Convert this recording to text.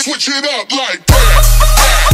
switch it, up like that.